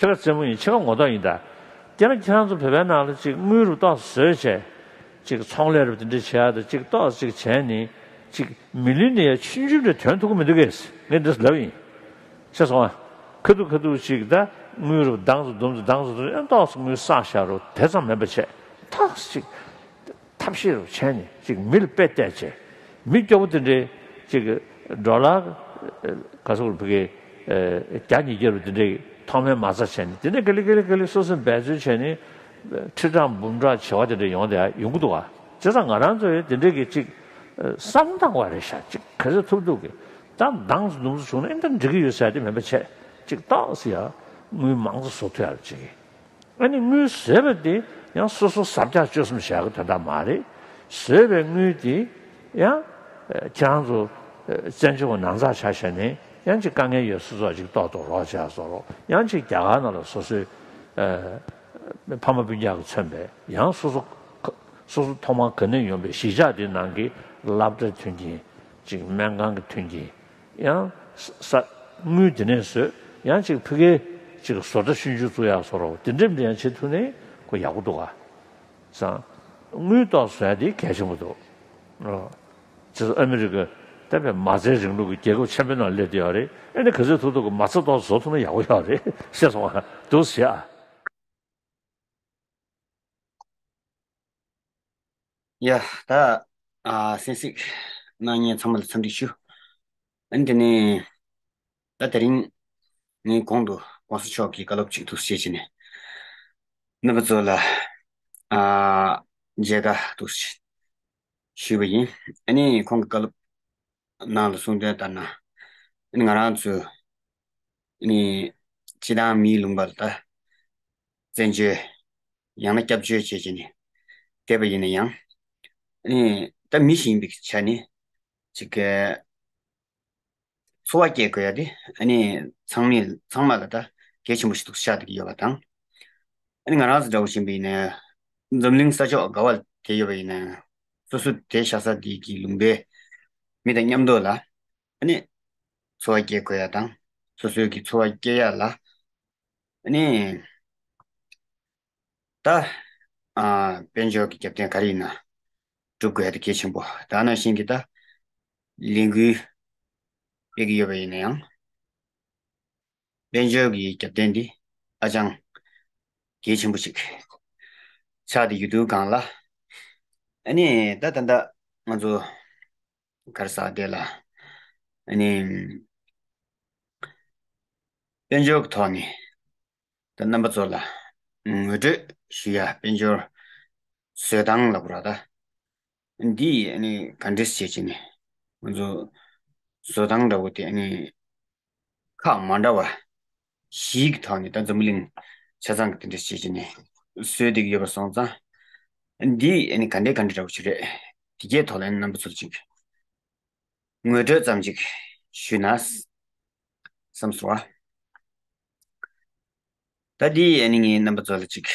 제가 전문이 제가 못하니다. 제가 지난주 배배 나를 지금 무로 到10세 지금 총례를 듣는 지하도 지금 또 지금 전이 지금 밀리네 친주를 전투금이 되겠어. 근데 러위. 그래서 그도 그도 지금다 무로 당도 동도 당도 또스 무 사샤로 대상 멤버체 탁식 탑시로 전이 지금 밀 뺐대지. 밀겨부터데 지금 돌아 가서 그게 에 자니 이제부터 타면 맞아 chen 근데 그리 그리 그리 소소 배주 chen 치장 문자 치와들 용데 용도가 저상 안한 저에 근데 지 상당 와르샤 지 그래서 도도게 단 당스 너무 좋네 근데 저기 요새에 멤버 체 지금 따스야 뭐 망스 소토야 알지 아니 뭐 세베디 야 소소 sab자 줬으면 샤가 된다 말이 세베 뮤디 야 장조 전주고 남자 차셔네 양치 강에 요 수조 지 도도 로자 소로 양치 자가나로 소수 에 파마 비냐고 첨배 양 소소 소소 토마 그는 요베 시자디 난게 랍드 튼지 지금 맹강 튼지 양사 무드네스 양치 그게 지금 소도 신주 조야 소로 든든데 양치 투네 그 야구도가 자 무도 써야지 계시모도 어 저 아메리카 대표 맞을 정도 계고 처음에는 알려줘야 돼. 근데 그저 도도 그 맞서도 소통을 야고 해야 돼. 세상에 도시야. 야, 다 아, 센식 나니 참을 선디슈. 근데네 다들인 네 공도 와서 저기 갈업지 도시지네. 너버절라 아, 제가 도시 쉬베인 아니 공 갈업 nāla sūngdhā tāna ini ngā rāng tsū ini chidā mī lūmbā tā zhēn chū yāng nā kyab chū chē chē nī tēpa yī nā yāng ini tā mī shīng bī chā nī chī kē sōwā kē kōyā dī ini tsāng mī tsāng mā tā kē chī mū shī tūk shā tā kī yō bā tāng ini ngā rāng tsū rā wū shīng bī nā zamlīng sā chō gā wā tē yō bā yī nā sū sū tē shā sā tī kī lūmbē 미다 냠도라 아니 소화게 거야당 소소기 소화게야라 아니 다아 벤저기 캡틴 카리나 두고 해도 계신 뭐 다나 신기다 링귀 얘기 여베이네요 벤저기 캡틴디 아장 계신 부식 차디 유도 간라 아니 다단다 먼저 가르사데라 아니 벤적 토니 더 넘버 졸라 응드 시야 벤적 세당 라브라다 인디 아니 컨디스 체치니 먼저 세당 라고티 아니 카 만다와 시기 토니 더 좀링 차장 컨디스 체치니 세디기 여버선자 인디 아니 컨디 컨디라고 치레 디게 토렌 넘버 졸지 ngödö zamjik shunas samswa. Tadi ani ngi namba zol chik.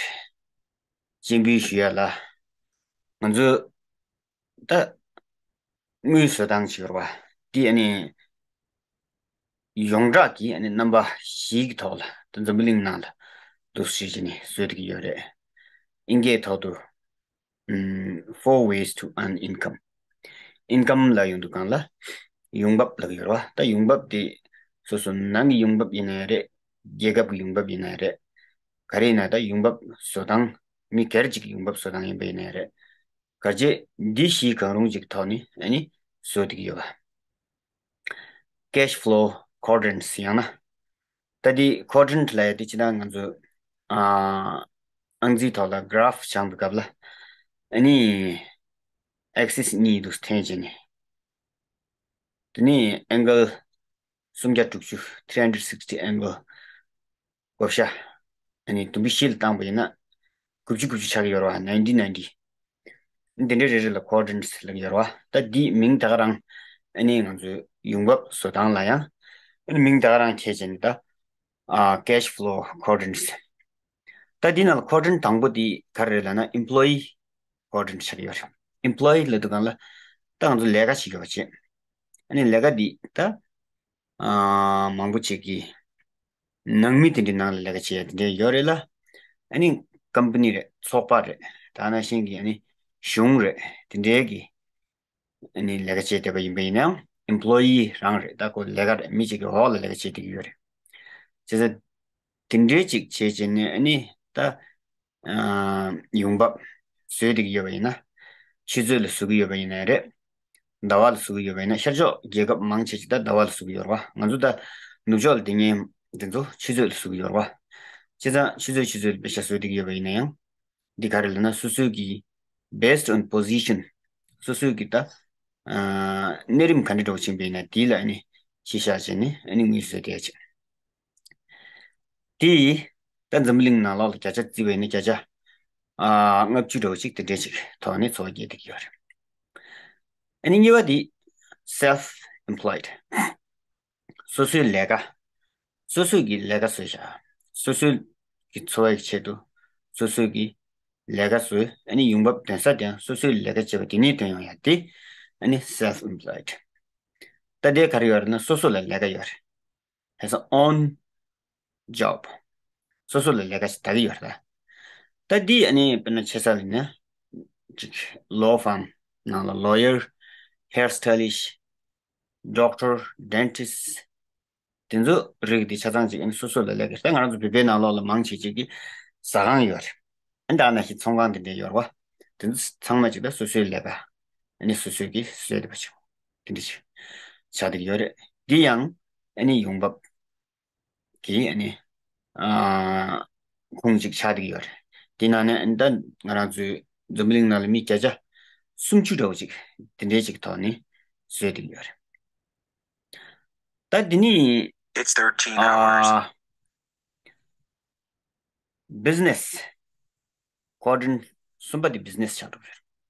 Jingbi shuya la. Nganzu ta ngü so dang chig di ani yongja ki ani namba hig thol tan zamling na la. Du shi jini so yore. Inge thodu um mm, four ways to earn income. income la yung dukan la. Yungbab la yorwa ta yungbab di so so nang yungbab ina re gegab yungbab ina re. Kare na da yungbab sodang mi kerjik yungbab sodang yin bayina re. Karje di shi karung jik tawni ani sodik yorwa cash flow quadrants yana ta di quadrant la di chida nganzu angzi tawla graph changbikab la. Ani axis ni dus tenje ni angle sumja tukchu 360 angle gosha ani tumbi shil tang bina kubji kubji chagi yorwa 9090 dinde re la quadrants la yorwa ta di ming ta garang ani ngang zu so dang la ya ani ming ta garang chejen da a cash flow quadrants. ta dinal quadrant tang bu di karre la na employee quadrant chagi yorwa employee le da la ta zu lega chi ga che. Ani lega di ta a mangu che gi nangmi ti na lega che de yore la. Ani company re sopa re ta na shin gi ani shung re ti de gi ani lega che de ba yin be na employee rang re ta ko lega re mi chi gi ho lega che di yore che ze tindre chik che che ne ani ta yung ba sui di gi yore na. 시즈를 쓰고 여바이네레 다왈 쓰고 여바이나 셔죠 계급 망치지다 다왈 쓰고 여바 먼저다 누절 등에 된조 시즈를 쓰고 여바 제가 시즈 시즈 비셔서 되게 여바이네요 디가르나 수수기 based on position. 수수기다 아 내림 간디도 침베나 딜라니 시샤지니 아니 미스 되지 디 단점링 나라를 자자 지베니 자자 cha ngab chudo wachik di diya chik, to ni tsuwa diya digi yorwa. Ini ngiwa di self-employed, susu lega, 수수기 내가 쓰자 수수 기 초에 체도 수수기 내가 쓰 아니 용법 된사된 수수 내가 저 디니 되어야 돼 아니 self employed 다데 카리어는 수수를 내가 요 해서 on job 수수를 내가 스타디 요다 Tadi ani pina chesali na law firm na la lawyer, hairstylist, doctor, dentist tenzo rigdi chazang ji insu su la la ge tang ran bebe na la la mang chi ji gi sarang yor. Anda na hi chonggang de yor wa. Tenzo chang ma ji da su su le ba. Ani su su gi su le ba chi. Tenzo chi. Cha de yor di yang ani yong ba gi ani a kong ji cha de yor. di na ne an da ngara zu zumling na le mi kya ja sum chu do chi tenzo chi to ni su de yor 다 디니 It's 13 hours. 아 business quadrant somebody business chart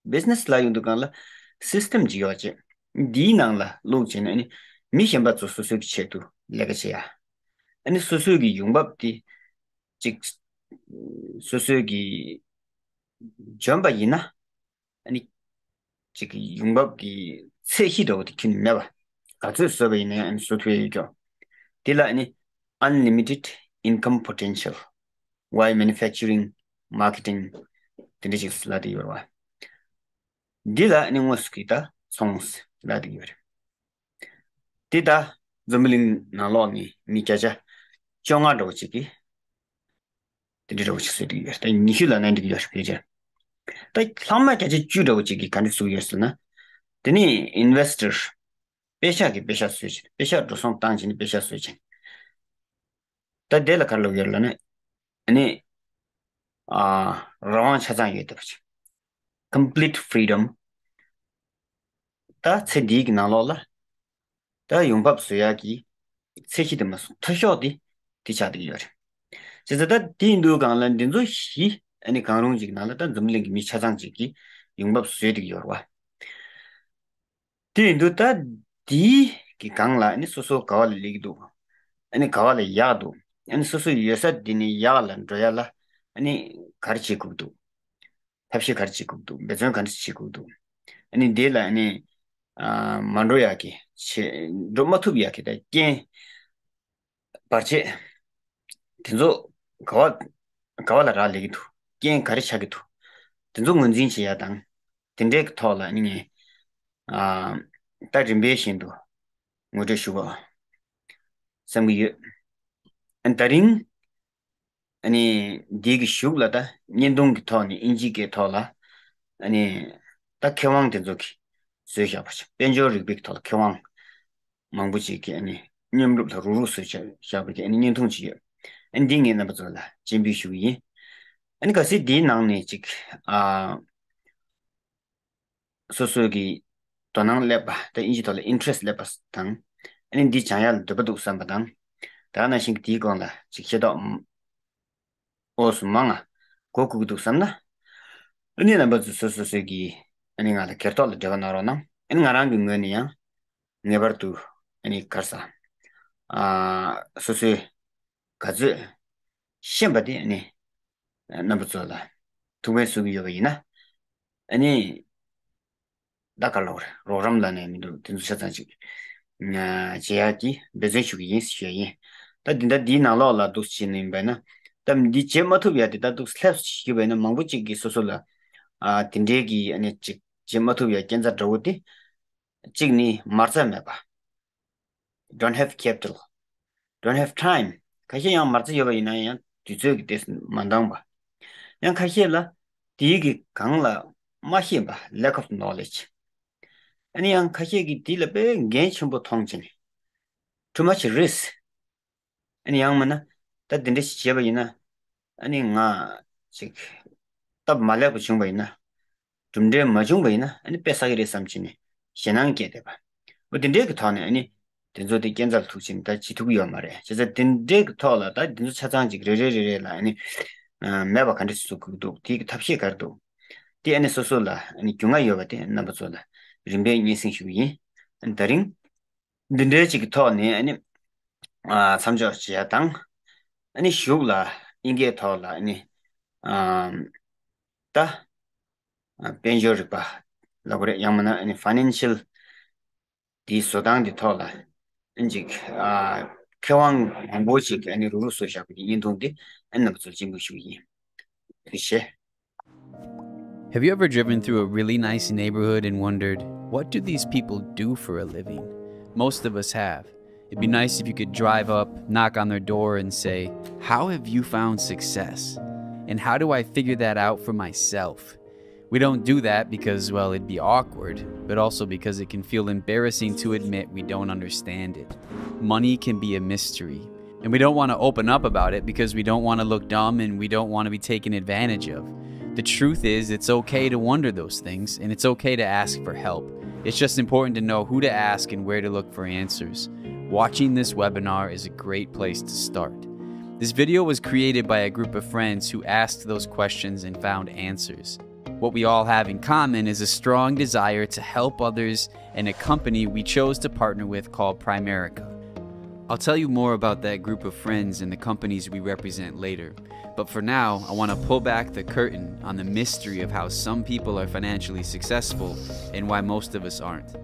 business la yung dukan la system ji yo che di nang la lo che ne mi shen ba zu su su ki che tu le ga che ya ani su su gi yung bab di 소소기 전바 이나? 아니 지금 용법기 세히도 어떻게 내봐. 가서 서베 있는 안 소트웨이죠 딜라 아니 unlimited income potential why manufacturing marketing tendency sladi yorwa 딜라 아니 모스키타 송스 라디 요레 디다 점링 나로니 미자자 정아도 지기? di da zumling na lo ni mi cha cha chonga do chi ki tindi do chi su di yor ta ni hu la na di yor ki ja ta lamma cha chi ju do chi ki kan su yor su na tini investor pesha ki pesha su chi pesha do song tang chi ni pesha su chi ta de la kar lo yor la na 아니 아 라원 찾아 얘기해 보지 complete freedom 다 체디기 나로라 다 용법 수야기 세히드마스 투쇼디 디차디 요리 제자다 딘도 강란 딘조 히 아니 강롱지 나라다 좀링기 미 찾아지기 용법 수야디 요르와 딘도 다디 강라 아니 소소 가왈 리기도 아니 가왈 야도 아니 소소 예사 디니 야란 도야라 아니 가르치 국도 탑시 가르치 국도 매전 가르치 국도 아니 데라 아니 아 만로야기 체 로마투비야기다 게 바체 딘 kawa kawa la raa legi tu kien kari shaki tu. Tenzo ngunzin chi ya tang tendek to la nini ta rinpe shin tu ngoto shugo samgu yu an tarin ani degi shug la ta nyendong ki to ni inji ki to la ani ta kewang tenzo ki suyo shabash penjo rikbik to la kewang mangbu chi ki ani nyamrup la ruru suyo shabash ani nyentong chi 엔딩에 나버절라 진비 슈이 아니 가시 디낭네 직아 소소기 도낭 랩바 더 인지털 인트레스트 랩스 당 아니 디 자야 더버도 삼바당 다나 싱 디고나 직셔도 오스 망아 고국도 삼나 아니 넘버 소소소기 아니 가다 캐르톨 저거나로나 아니 가랑 근거니야 네버투 아니 카사 아 소소 가즈 심바디 아니 넘버 조라 두메 수기 요이나 아니 다칼로 로람다네 미도 딘수샤탄지 냐 제야기 베제슈기 인스쉐이 다 딘다 디 나로라 두시님 베나 담 디체 마투비아데 다 두슬랩 시기베나 망부치기 소솔라 아 딘데기 아니 직 제마투비아 켄자 드로티 직니 마르사 메바 don't have capital don't have time kashi yang marzi yoba ina yang tuzo ki tes mandang ba. Yang kashi la dii ki gang la mahi ba lack of knowledge. Ani yang kashi ki dii la be ngen chenpo tong chini. Too much risk. Ani yang mana ta dinda shi cheba ina ani nga chik tab malaya ku chungba ina tumde ma chungba ina ani pesa ki resam chini shenang kia deba. Dinda ki tawne ani denzo di genzal tukshim da jitugu yo mare chaza dendek tola da denzo chazanjik re re re re la ani meba kanti su kukdu di tabshi kardu di ani soso la ani gyunga yo bati naba zo la. Rinpe nyesing shivu yin darin dendek jik tola ni ani samjo chiya tang ani shivu la inge tola ani da benjo rikpa lakore yamana ani financial di sodang di tola 인직 아 개왕 공부식 아니 루루스 샤고 인동데 안나부터 진부 쉬기 그시 Have you ever driven through a really nice neighborhood and wondered, what do these people do for a living? Most of us have. It'd be nice if you could drive up, knock on their door, and say, How have you found success? And how do I figure that out for myself? We don't do that because, well, it'd be awkward, but also because it can feel embarrassing to admit we don't understand it. Money can be a mystery, and we don't want to open up about it because we don't want to look dumb and we don't want to be taken advantage of. The truth is, it's okay to wonder those things, and it's okay to ask for help. It's just important to know who to ask and where to look for answers. Watching this webinar is a great place to start. This video was created by a group of friends who asked those questions and found answers. What we all have in common is a strong desire to help others and a company we chose to partner with called Primerica. I'll tell you more about that group of friends and the companies we represent later, but for now, I want to pull back the curtain on the mystery of how some people are financially successful and why most of us aren't.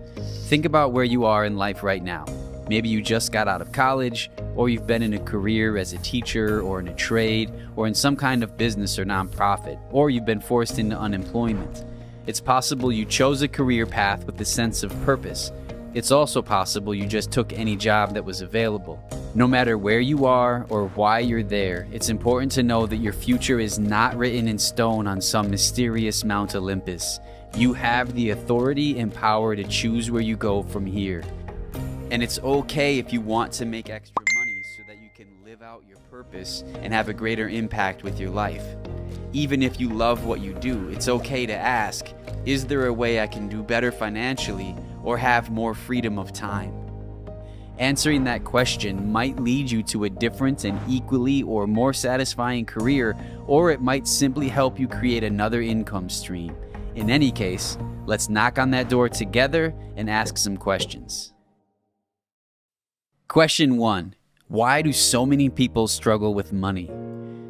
Think about where you are in life right now. Maybe you just got out of college, or you've been in a career as a teacher, or in a trade, or in some kind of business or nonprofit, or you've been forced into unemployment. It's possible you chose a career path with a sense of purpose. It's also possible you just took any job that was available. No matter where you are or why you're there, it's important to know that your future is not written in stone on some mysterious Mount Olympus. You have the authority and power to choose where you go from here. And it's okay if you want to make extra money so that you can live out your purpose and have a greater impact with your life. Even if you love what you do, it's okay to ask Is there a way I can do better financially or have more freedom of time? Answering that question might lead you to a different and equally or more satisfying career, or it might simply help you create another income stream. In any case, let's knock on that door together and ask some questions. Question 1 Why do so many people struggle with money?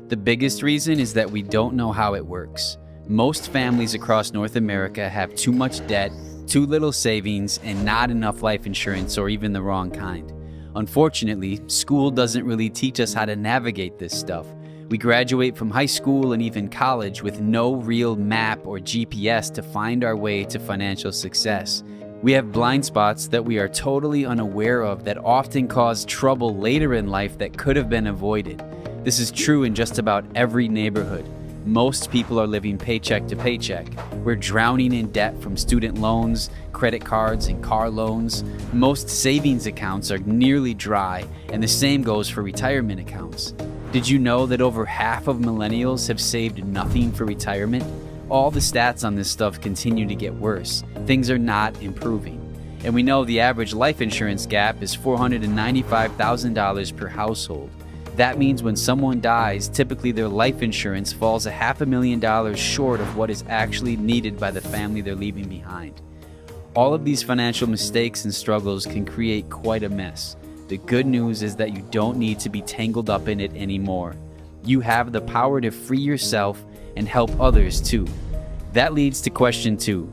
The biggest reason is that we don't know how it works. Most families across North America have too much debt, too little savings, and not enough life insurance or even the wrong kind. Unfortunately, school doesn't really teach us how to navigate this stuff. We graduate from high school and even college with no real map or GPS to find our way to financial success. We have blind spots that we are totally unaware of that often cause trouble later in life that could have been avoided. This is true in just about every neighborhood. Most people are living paycheck to paycheck. We're drowning in debt from student loans, credit cards, and car loans. Most savings accounts are nearly dry, and the same goes for retirement accounts. Did you know that over half of millennials have saved nothing for retirement? All the stats on this stuff continue to get worse. Things are not improving. And we know the average life insurance gap is $495,000 per household. That means when someone dies, typically their life insurance falls a half a million dollars short of what is actually needed by the family they're leaving behind. All of these financial mistakes and struggles can create quite a mess. The good news is that you don't need to be tangled up in it anymore. You have the power to free yourself and help others too. That leads to question two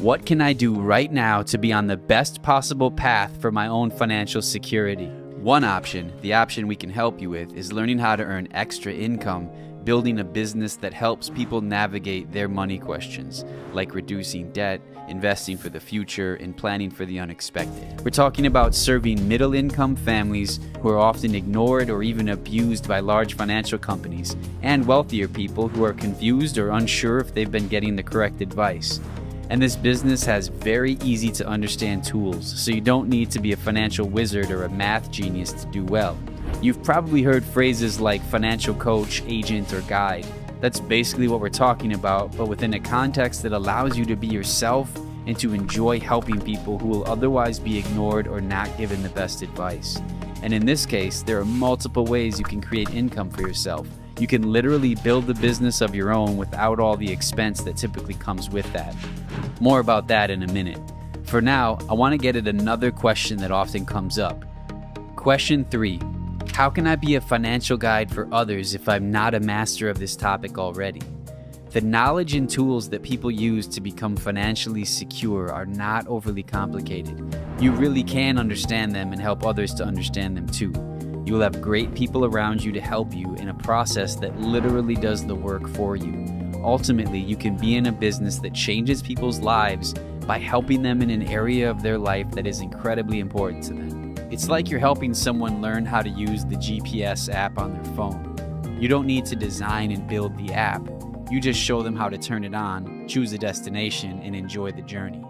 What can I do right now to be on the best possible path for my own financial security? One option, the option we can help you with, is learning how to earn extra income building a business that helps people navigate their money questions, like reducing debt, investing for the future, and planning for the unexpected. We're talking about serving middle income families who are often ignored or even abused by large financial companies, and wealthier people who are confused or unsure if they've been getting the correct advice. And this business has very easy to understand tools, so you don't need to be a financial wizard or a math genius to do well. You've probably heard phrases like financial coach, agent, or guide. That's basically what we're talking about, but within a context that allows you to be yourself and to enjoy helping people who will otherwise be ignored or not given the best advice. And in this case, there are multiple ways you can create income for yourself. You can literally build the business of your own without all the expense that typically comes with that. More about that in a minute. For now, I want to get at another question that often comes up. Question 3 how can I be a financial guide for others if I'm not a master of this topic already? The knowledge and tools that people use to become financially secure are not overly complicated. You really can understand them and help others to understand them too. You will have great people around you to help you in a process that literally does the work for you. Ultimately, you can be in a business that changes people's lives by helping them in an area of their life that is incredibly important to them. It's like you're helping someone learn how to use the GPS app on their phone. You don't need to design and build the app. You just show them how to turn it on, choose a destination, and enjoy the journey.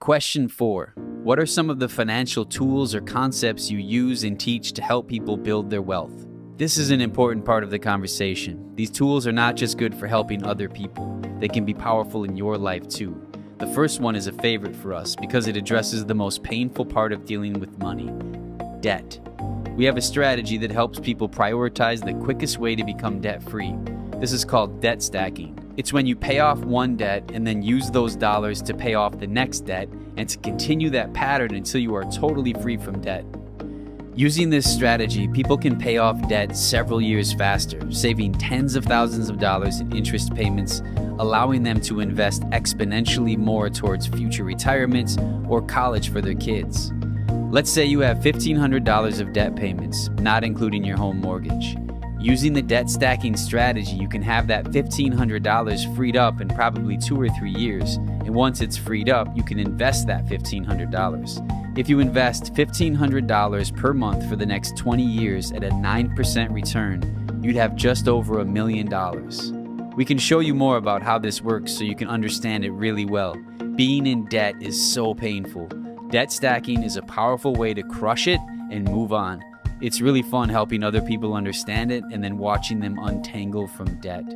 Question 4 What are some of the financial tools or concepts you use and teach to help people build their wealth? This is an important part of the conversation. These tools are not just good for helping other people, they can be powerful in your life too. The first one is a favorite for us because it addresses the most painful part of dealing with money debt. We have a strategy that helps people prioritize the quickest way to become debt free. This is called debt stacking. It's when you pay off one debt and then use those dollars to pay off the next debt and to continue that pattern until you are totally free from debt. Using this strategy, people can pay off debt several years faster, saving tens of thousands of dollars in interest payments, allowing them to invest exponentially more towards future retirements or college for their kids. Let's say you have $1,500 of debt payments, not including your home mortgage. Using the debt stacking strategy, you can have that $1,500 freed up in probably two or three years, and once it's freed up, you can invest that $1,500. If you invest $1,500 per month for the next 20 years at a 9% return, you'd have just over a million dollars. We can show you more about how this works so you can understand it really well. Being in debt is so painful. Debt stacking is a powerful way to crush it and move on. It's really fun helping other people understand it and then watching them untangle from debt.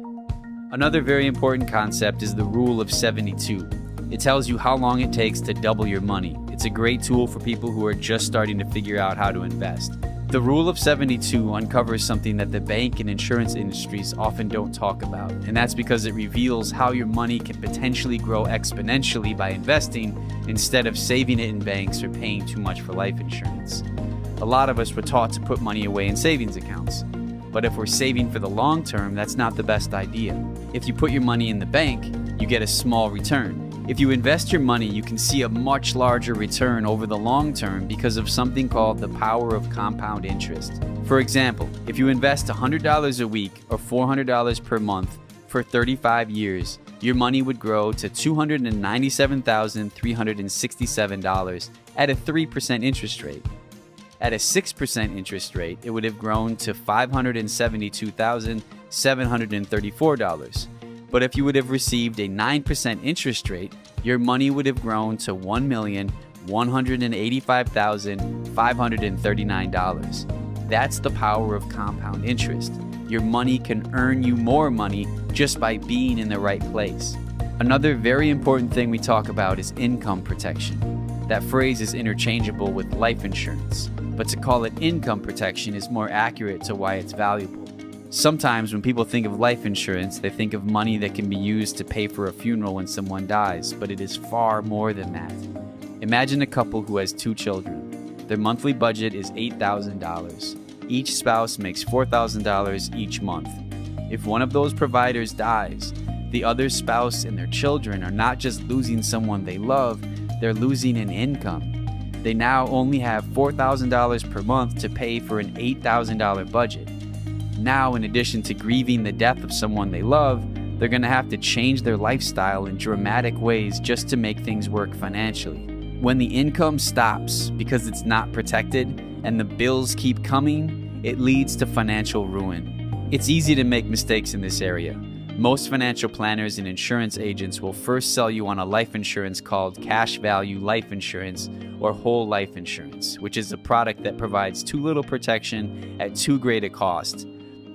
Another very important concept is the rule of 72. It tells you how long it takes to double your money. It's a great tool for people who are just starting to figure out how to invest. The Rule of 72 uncovers something that the bank and insurance industries often don't talk about, and that's because it reveals how your money can potentially grow exponentially by investing instead of saving it in banks or paying too much for life insurance. A lot of us were taught to put money away in savings accounts, but if we're saving for the long term, that's not the best idea. If you put your money in the bank, you get a small return. If you invest your money, you can see a much larger return over the long term because of something called the power of compound interest. For example, if you invest $100 a week or $400 per month for 35 years, your money would grow to $297,367 at a 3% interest rate. At a 6% interest rate, it would have grown to $572,734. But if you would have received a 9% interest rate, your money would have grown to $1,185,539. That's the power of compound interest. Your money can earn you more money just by being in the right place. Another very important thing we talk about is income protection. That phrase is interchangeable with life insurance, but to call it income protection is more accurate to why it's valuable. Sometimes when people think of life insurance, they think of money that can be used to pay for a funeral when someone dies, but it is far more than that. Imagine a couple who has two children. Their monthly budget is $8,000. Each spouse makes $4,000 each month. If one of those providers dies, the other spouse and their children are not just losing someone they love, they're losing an income. they now only have $4,000 per month to pay for an $8,000 budget. Now, in addition to grieving the death of someone they love, they're going to have to change their lifestyle in dramatic ways just to make things work financially. When the income stops because it's not protected and the bills keep coming, it leads to financial ruin. It's easy to make mistakes in this area. Most financial planners and insurance agents will first sell you on a life insurance called cash value life insurance or whole life insurance, which is a product that provides too little protection at too great a cost.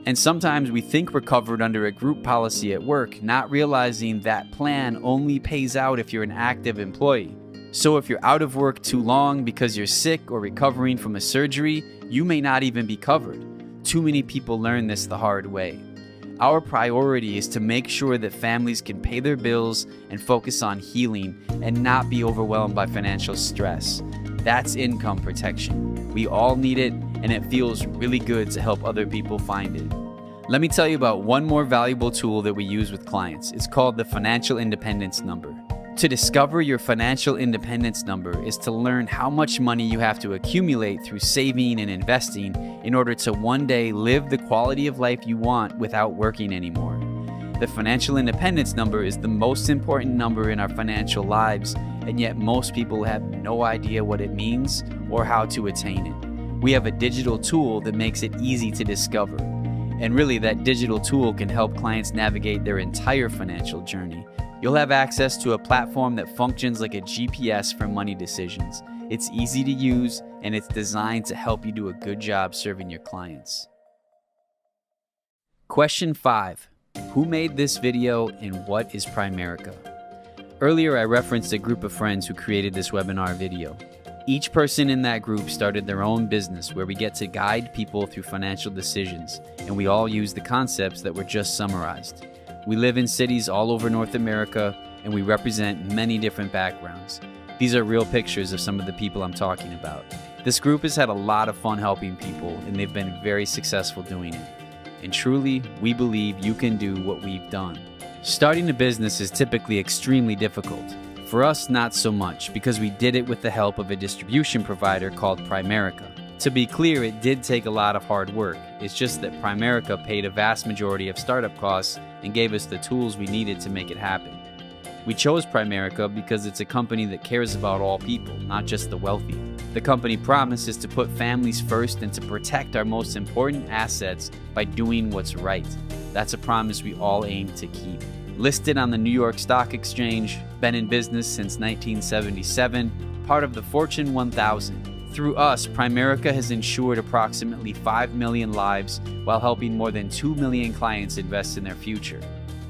And sometimes we think we're covered under a group policy at work, not realizing that plan only pays out if you're an active employee. So if you're out of work too long because you're sick or recovering from a surgery, you may not even be covered. Too many people learn this the hard way. Our priority is to make sure that families can pay their bills and focus on healing and not be overwhelmed by financial stress. That's income protection. We all need it, and it feels really good to help other people find it. Let me tell you about one more valuable tool that we use with clients. It's called the Financial Independence Number. To discover your financial independence number is to learn how much money you have to accumulate through saving and investing in order to one day live the quality of life you want without working anymore. The financial independence number is the most important number in our financial lives, and yet most people have no idea what it means or how to attain it. We have a digital tool that makes it easy to discover. And really, that digital tool can help clients navigate their entire financial journey You'll have access to a platform that functions like a GPS for money decisions. It's easy to use and it's designed to help you do a good job serving your clients. Question 5 Who made this video and what is Primerica? Earlier, I referenced a group of friends who created this webinar video. Each person in that group started their own business where we get to guide people through financial decisions, and we all use the concepts that were just summarized. We live in cities all over North America and we represent many different backgrounds. These are real pictures of some of the people I'm talking about. This group has had a lot of fun helping people and they've been very successful doing it. And truly, we believe you can do what we've done. Starting a business is typically extremely difficult. For us, not so much, because we did it with the help of a distribution provider called Primerica. To be clear, it did take a lot of hard work. It's just that Primerica paid a vast majority of startup costs and gave us the tools we needed to make it happen. We chose Primerica because it's a company that cares about all people, not just the wealthy. The company promises to put families first and to protect our most important assets by doing what's right. That's a promise we all aim to keep. Listed on the New York Stock Exchange, been in business since 1977, part of the Fortune 1000, through us, Primerica has insured approximately 5 million lives while helping more than 2 million clients invest in their future.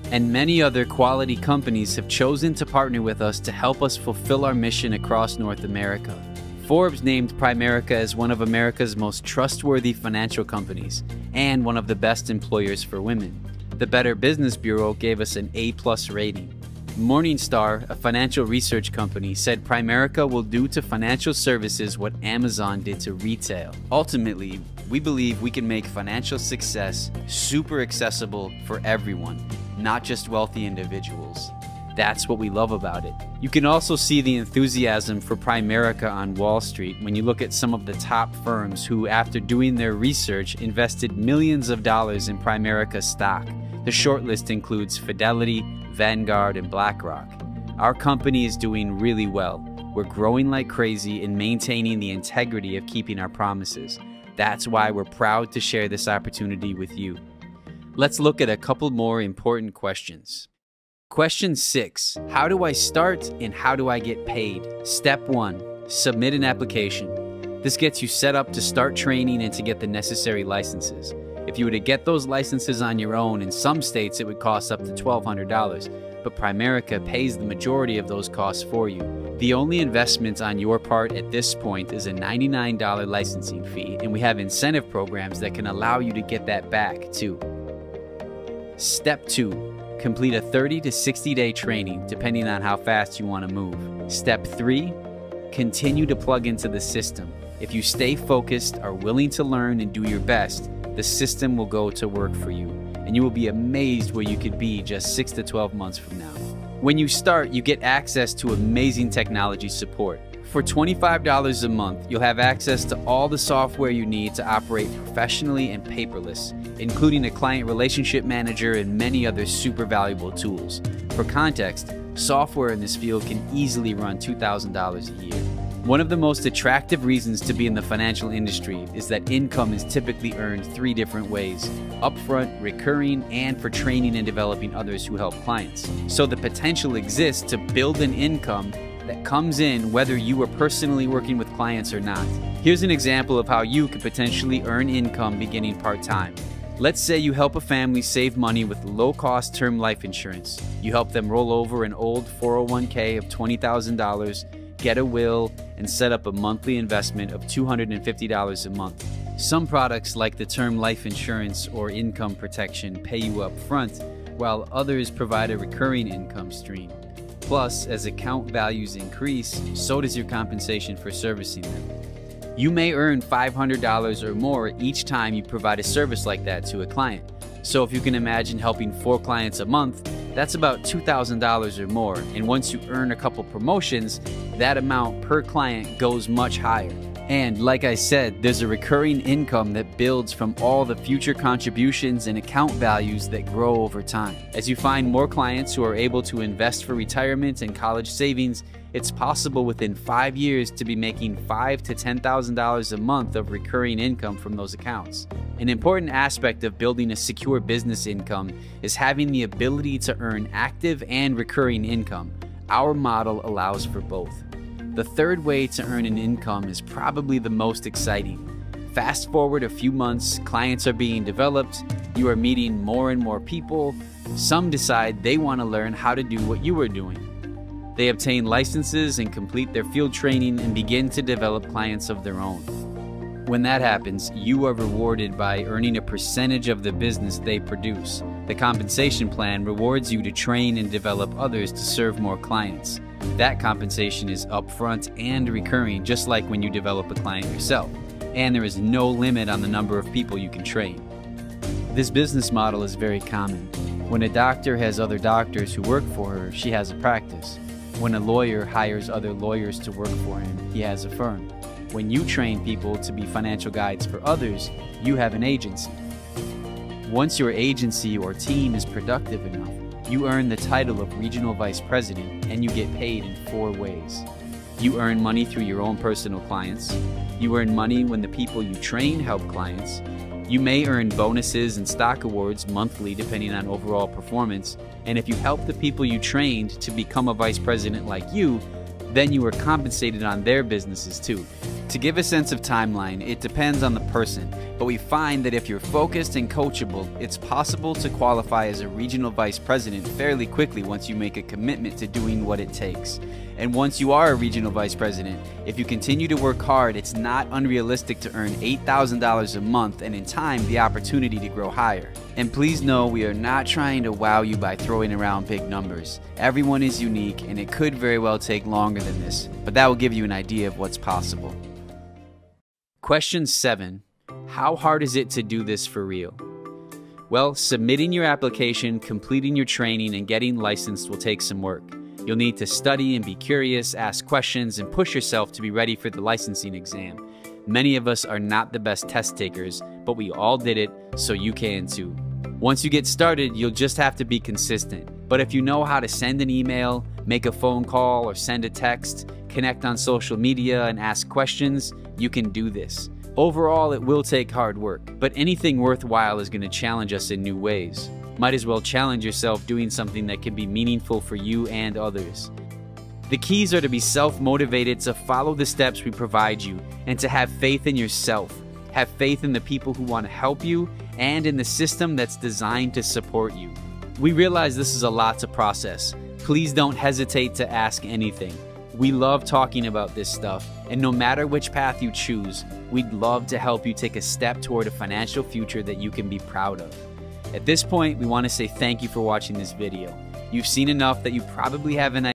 And many other quality companies have chosen to partner with us to help us fulfill our mission across North America. Forbes named Primerica as one of America's most trustworthy financial companies and one of the best employers for women. The Better Business Bureau gave us an A plus rating. Morningstar, a financial research company, said Primerica will do to financial services what Amazon did to retail. Ultimately, we believe we can make financial success super accessible for everyone, not just wealthy individuals. That's what we love about it. You can also see the enthusiasm for Primerica on Wall Street when you look at some of the top firms who, after doing their research, invested millions of dollars in Primerica stock. The shortlist includes Fidelity, Vanguard, and BlackRock. Our company is doing really well. We're growing like crazy and maintaining the integrity of keeping our promises. That's why we're proud to share this opportunity with you. Let's look at a couple more important questions. Question 6 How do I start and how do I get paid? Step 1 Submit an application. This gets you set up to start training and to get the necessary licenses. If you were to get those licenses on your own, in some states it would cost up to $1,200, but Primerica pays the majority of those costs for you. The only investment on your part at this point is a $99 licensing fee, and we have incentive programs that can allow you to get that back too. Step 2 Complete a 30 to 60 day training depending on how fast you want to move. Step 3 Continue to plug into the system. If you stay focused, are willing to learn, and do your best, the system will go to work for you, and you will be amazed where you could be just 6 to 12 months from now. When you start, you get access to amazing technology support, For $25 a month, you'll have access to all the software you need to operate professionally and paperless, including a client relationship manager and many other super valuable tools. For context, software in this field can easily run $2,000 a year. One of the most attractive reasons to be in the financial industry is that income is typically earned three different ways upfront, recurring, and for training and developing others who help clients. So the potential exists to build an income that comes in whether you are personally working with clients or not. Here's an example of how you could potentially earn income beginning part time. Let's say you help a family save money with low cost term life insurance. You help them roll over an old 401k of $20,000 get a will, and set up a monthly investment of $250 a month. Some products, like the term life insurance or income protection, pay you up front, while others provide a recurring income stream. Plus, as account values increase, so does your compensation for servicing them. You may earn $500 or more each time you provide a service like that to a client. So, if you can imagine helping four clients a month, that's about $2,000 or more. And once you earn a couple promotions, that amount per client goes much higher. And like I said, there's a recurring income that builds from all the future contributions and account values that grow over time. As you find more clients who are able to invest for retirement and college savings, it's possible within five years to be making five to ten thousand dollars a month of recurring income from those accounts. An important aspect of building a secure business income is having the ability to earn active and recurring income. Our model allows for both. The third way to earn an income is probably the most exciting. Fast forward a few months, clients are being developed, you are meeting more and more people. Some decide they want to learn how to do what you are doing. They obtain licenses and complete their field training and begin to develop clients of their own. When that happens, you are rewarded by earning a percentage of the business they produce. The compensation plan rewards you to train and develop others to serve more clients. That compensation is upfront and recurring, just like when you develop a client yourself. And there is no limit on the number of people you can train. This business model is very common. When a doctor has other doctors who work for her, she has a practice. When a lawyer hires other lawyers to work for him, he has a firm. When you train people to be financial guides for others, you have an agency. Once your agency or team is productive enough, you earn the title of Regional Vice President and you get paid in four ways. You earn money through your own personal clients. You earn money when the people you train help clients. You may earn bonuses and stock awards monthly depending on overall performance. And if you help the people you trained to become a vice president like you, then you are compensated on their businesses too. To give a sense of timeline, it depends on the person, but we find that if you're focused and coachable, it's possible to qualify as a regional vice president fairly quickly once you make a commitment to doing what it takes. And once you are a regional vice president, if you continue to work hard, it's not unrealistic to earn $8,000 a month and in time the opportunity to grow higher. And please know we are not trying to wow you by throwing around big numbers. Everyone is unique and it could very well take longer than this, but that will give you an idea of what's possible. Question 7 How hard is it to do this for real? Well, submitting your application, completing your training, and getting licensed will take some work. You'll need to study and be curious, ask questions, and push yourself to be ready for the licensing exam. Many of us are not the best test takers, but we all did it, so you can too. Once you get started, you'll just have to be consistent. But if you know how to send an email, make a phone call, or send a text, connect on social media, and ask questions, you can do this. Overall, it will take hard work, but anything worthwhile is going to challenge us in new ways. Might as well challenge yourself doing something that can be meaningful for you and others. The keys are to be self motivated, to follow the steps we provide you, and to have faith in yourself. Have faith in the people who want to help you and in the system that's designed to support you. We realize this is a lot to process. Please don't hesitate to ask anything. We love talking about this stuff, and no matter which path you choose, we'd love to help you take a step toward a financial future that you can be proud of. At this point, we want to say thank you for watching this video. You've seen enough that you probably have an